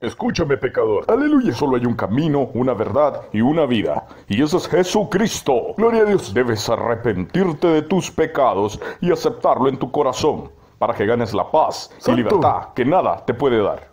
Escúchame, pecador. Aleluya. Solo hay un camino, una verdad y una vida. Y eso es Jesucristo. Gloria a Dios. Debes arrepentirte de tus pecados y aceptarlo en tu corazón para que ganes la paz y libertad que nada te puede dar.